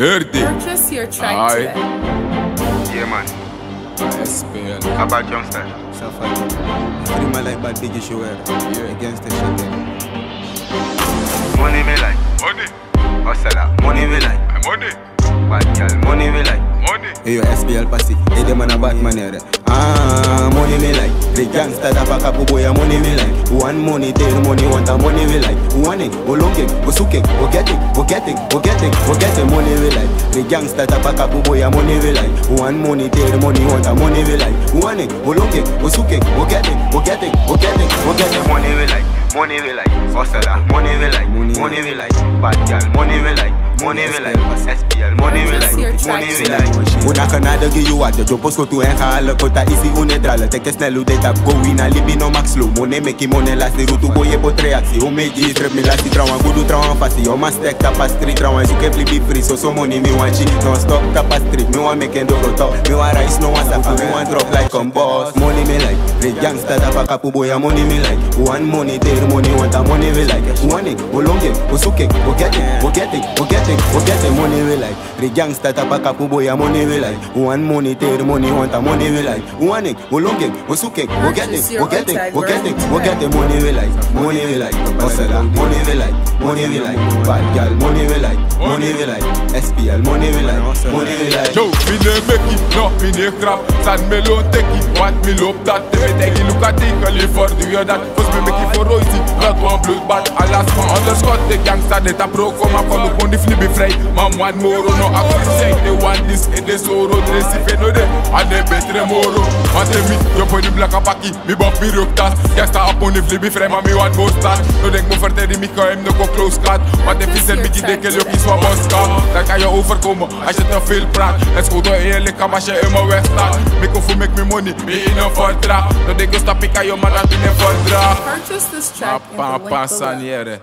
Herde. Purchase your track Aye. today. Yeah, man. SPL. How about Youngstar? Safari. Free my life bad big issue where Yeah. against the shit there. Money me like. Money. Hustler. Money me like. Money. Bad girl. Money me like. Hey yo SPL passy, hey them man a Batman here. Ah, money me like. The gangster da pack up boy a money me like. One money, tell money, want a money me like. Want it, go look it, go suck it, go get it, go get it, go get it, go get it, money me like. The gangster da pack up boy a money me like. One money, tell money, want a money me like. Want it, go look it, go suck it, go get it, go get it, go get it, go get it. Money we like. Money we like. Hustler. Money we like. Money we today. like. Una canada ge you at Jo posko tu en hale Kota isi une drale Teke snel u de tap Go in a libi no max slow Mone meki mone lasti Rutu boye po reaksi O me ji trep mi lasti Trawan gudu trawan fasi Yo ma stek tapa street Trawan juke fli be free So so money mi wan chi Non stop tapa street Mi wan make endoro top. Mi wan rice no wan safa Mi wan drop like on boss. Money me like The gangsta tapa kapu boya money me like. One money ter money want a money we like. Want it Go long it Go suke Go get it Go get it Go get it Go get it Money we like The gangsta tapa kapu boya money we like. One money ter money want a money we like. Want it Go long it Go suke Go get it Go get it Go get it Go get it. Money we like Money we like Hustler Money we like Money we like. Bad girl Money we like Money we like. SPL Money we like Money we like. Yo, mi ne meki, no, mi ne krap San me lo teki, wat mi loop dat De me teki look at it, girl, for the year that me meki for royalty, not one blood bad Alas, my underscore, the gangster, they tap pro Come up on the pony, flip be free. Man, one more, no, I could say They want this, and they sorrow They see fe no de, and they betre moro Man, tell me, yo pon the black apaki Mi bop mi rook tas, gangster up on the flip be free Man, want more start No denk me vertellen, mi kan hem no go close cut. Want if je zet, mi die dikke, yo kies wat boss kan Dan kan je overkomen, als je te veel praat Het is goed door eerlijk, kan als je in mijn weg staat Make make me money, me in een verdrag No denk je stap ik aan je, maar dat in een verdrag Purchase this track Papa. Saniere